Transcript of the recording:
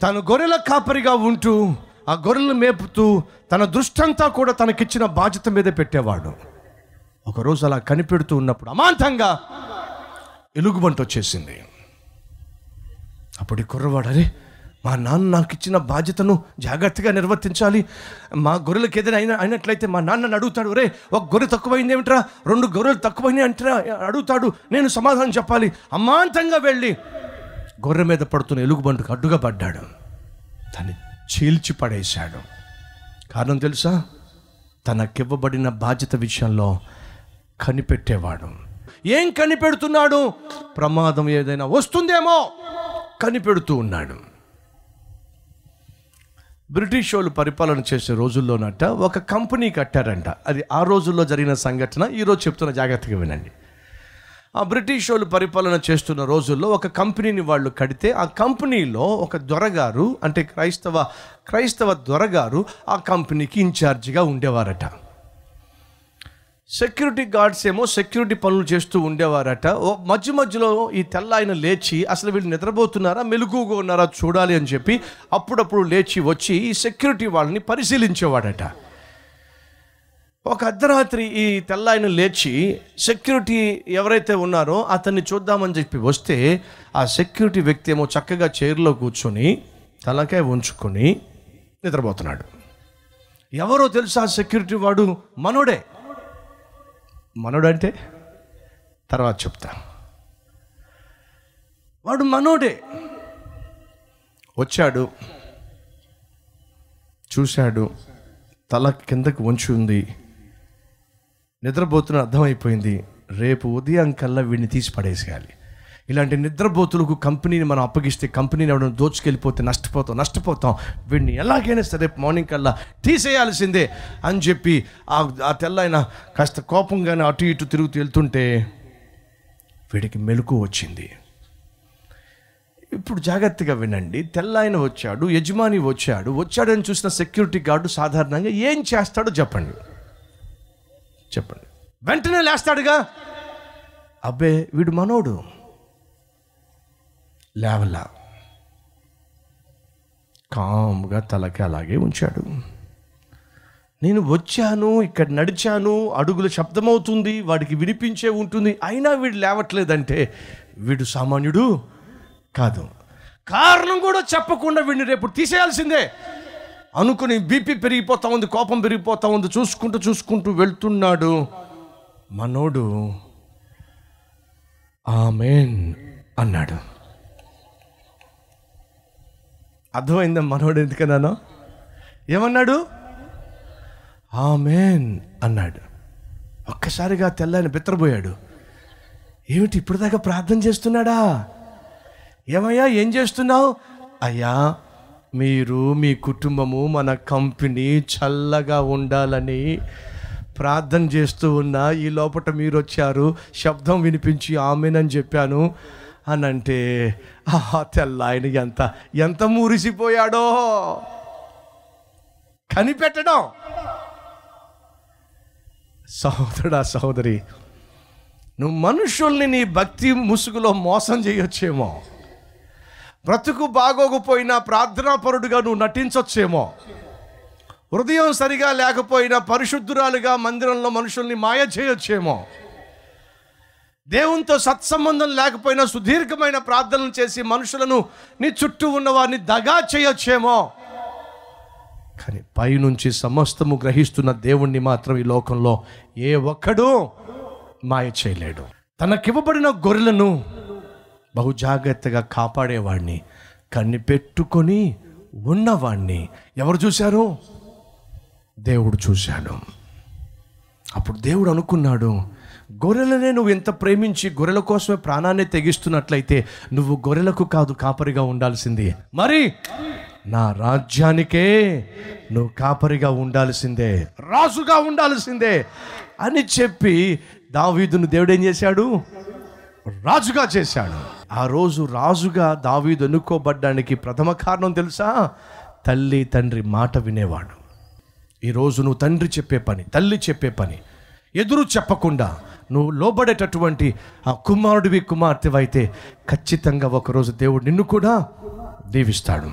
తను గొర్రెల కాపరిగా ఉంటూ ఆ గొర్రెలు మేపుతూ తన దృష్టంతా కూడా తనకిచ్చిన బాధ్యత మీదే పెట్టేవాడు. ఒకరోజు అలా కనిపెడుతూ ఉన్నప్పుడు అమాంతంగా ఎలుగుబంట వచ్చేసింది అప్పుడు ఈ కుర్రవాడు అరే మా నాన్న నాకు ఇచ్చిన బాధ్యతను జాగ్రత్తగా నిర్వర్తించాలి. మా గొర్రెలకు ఏదైనా అయినా అయినట్లయితే మా నాన్నని అడుగుతాడు. రే ఒక గొర్రె తక్కువైంది ఏమిట్రా? రెండు గొర్రెలు తక్కువైనాయి అంటారా అడుగుతాడు. నేను సమాధానం చెప్పాలి. అమాంతంగా వెళ్ళి గొర్రె మీద పడుతున్న ఎలుగుబంటుకు అడ్డుగా పడ్డాడు. దాన్ని చీల్చి పడేశాడు. కారణం తెలుసా? తనకివ్వబడిన బాధ్యత విషయంలో కనిపెట్టేవాడు. ఏం కనిపెడుతున్నాడు? ప్రమాదం ఏదైనా వస్తుందేమో కనిపెడుతూ ఉన్నాడు. బ్రిటిష్ వాళ్ళు పరిపాలన చేసే రోజుల్లోనట ఒక కంపెనీ కట్టారంట. అది ఆ రోజుల్లో జరిగిన సంఘటన ఈరోజు చెప్తున్న జాగ్రత్తగా వినండి. ఆ బ్రిటిష్ వాళ్ళు పరిపాలన చేస్తున్న రోజుల్లో ఒక కంపెనీని వాళ్ళు కడితే ఆ కంపెనీలో ఒక దొరగారు అంటే క్రైస్తవ క్రైస్తవ దొరగారు ఆ కంపెనీకి ఇన్ఛార్జిగా ఉండేవారట. సెక్యూరిటీ గార్డ్స్ ఏమో సెక్యూరిటీ పనులు చేస్తూ ఉండేవారట. ఓ మధ్య మధ్యలో ఈ తెల్ల ఆయన లేచి అసలు వీళ్ళు నిద్రపోతున్నారా? మెలుగుగా ఉన్నారా? చూడాలి అని చెప్పి అప్పుడప్పుడు లేచి వచ్చి ఈ సెక్యూరిటీ వాళ్ళని పరిశీలించేవాడట. ఒక అర్ధరాత్రి ఈ తెల్ల ఆయన లేచి సెక్యూరిటీ ఎవరైతే ఉన్నారో అతన్ని చూద్దామని చెప్పి వస్తే ఆ సెక్యూరిటీ వ్యక్తి ఏమో చక్కగా చైర్లో కూర్చొని తలకాయ ఉంచుకొని నిద్రపోతున్నాడు. ఎవరో తెలుసా ఆ సెక్యూరిటీ వాడు? మనోడే. మనోడు అంటే తర్వాత చెప్తా. వాడు మనోడే. వచ్చాడు. చూశాడు. తల కిందకు వంచి ఉంది. నిద్రపోతున్న అర్థమైపోయింది. రేపు ఉదయం కల్లా వీడిని తీసి పడేసేయాలి. ఇలాంటి నిద్రపోతులకు కంపెనీని మనం అప్పగిస్తే కంపెనీని ఎవరైనా దోచుకెళ్ళిపోతే నష్టపోతాం నష్టపోతాం. వీడిని ఎలాగైనా సరే రేపు మార్నింగ్ కల్లా తీసేయాల్సిందే అని చెప్పి ఆ ఆ తెల్లైన కాస్త కోపంగానే అటు ఇటు తిరుగుతూ వెళ్తుంటే వీడికి మెలకు వచ్చింది. ఇప్పుడు జాగ్రత్తగా వినండి. తెల్లాయన వచ్చాడు యజమాని వచ్చాడు. వచ్చాడని చూసిన సెక్యూరిటీ గార్డు సాధారణంగా ఏం చేస్తాడో చెప్పండి. చెప్పండి. వెంటనే లేస్తాడుగా. అబ్బే వీడు మనోడు. లేవలా. కామ్గా తలకి అలాగే ఉంచాడు. నేను వచ్చాను ఇక్కడ నడిచాను అడుగుల శబ్దమవుతుంది వాడికి వినిపించే ఉంటుంది. అయినా వీడు లేవట్లేదంటే వీడు సామాన్యుడు కాదు. కారణం కూడా చెప్పకుండా వీడిని రేపు తీసేయాల్సిందే. అనుకుని బీపీ పెరిగిపోతా ఉంది కోపం పెరిగిపోతా ఉంది చూసుకుంటూ చూసుకుంటూ వెళ్తున్నాడు మనోడు. ఆమెన్ అన్నాడు. అర్థమైందా మనోడు ఎందుకన్నాను ఏమన్నాడు? ఆమెన్ అన్నాడు. ఒక్కసారిగా తెల్లని బిత్తరపోయాడు ఏమిటి ఇప్పటిదాకా ప్రార్థన చేస్తున్నాడా? ఏమయ్యా ఏం చేస్తున్నావు? అయ్యా మీరు మీ కుటుంబము మన కంపెనీ చల్లగా ఉండాలని ప్రార్థన చేస్తూ ఉన్నా ఈ లోపల మీరు వచ్చారు శబ్దం వినిపించి ఆమెనని చెప్పాను. అని అంటే తెల్ల ఆయన ఎంత ఎంత మురిసిపోయాడో! కనిపెట్టడం! సహోదరుడా సహోదరి నువ్వు మనుషుల్ని నీ భక్తి ముసుగులో మోసం చేయొచ్చేమో. బ్రతుకు బాగోకపోయినా ప్రార్థనాపరుడుగా నువ్వు నటించొచ్చేమో. హృదయం సరిగా లేకపోయినా పరిశుద్ధురాలుగా మందిరంలో మనుషుల్ని మాయ చేయొచ్చేమో. దేవునితో సత్సంబంధం లేకపోయినా సుదీర్ఘమైన ప్రార్థనలు చేసి మనుషులను నీ చుట్టూ ఉన్న వారిని దగా చేయొచ్చేమో. కానీ పైనుంచి సమస్తము గ్రహిస్తున్న దేవుణ్ణి మాత్రం ఈ లోకంలో ఏ ఒక్కడూ మాయ చేయలేడు. తనకివ్వబడిన గొర్రెలను బహు జాగ్రత్తగా కాపాడేవాడిని కనిపెట్టుకొని ఉన్నవాణ్ణి. ఎవరు చూశారు? దేవుడు చూశాడు. అప్పుడు దేవుడు అనుకున్నాడు గొర్రెలనే నువ్వు ఎంత ప్రేమించి గొర్రెల కోసమే ప్రాణాన్ని తెగిస్తున్నట్లయితే నువ్వు గొర్రెలకు కాదు కాపరిగా ఉండాల్సింది. మరి నా రాజ్యానికే నువ్వు కాపరిగా ఉండాల్సిందే రాజుగా ఉండాల్సిందే అని చెప్పి దావీదును దేవుడు ఏం చేశాడు? రాజుగా చేశాడు. ఆ రోజు రాజుగా దావీదు ఎన్నుకోబడ్డానికి ప్రథమ కారణం తెలుసా? తల్లి తండ్రి మాట వినేవాడు. ఈరోజు నువ్వు తండ్రి చెప్పే పని తల్లి చెప్పే పని. ఎదురు చెప్పకుండా నువ్వు లోబడేటటువంటి ఆ కుమారుడివి కుమార్తెవైతే ఖచ్చితంగా ఒకరోజు దేవుడు నిన్ను కూడా దీవిస్తాడు.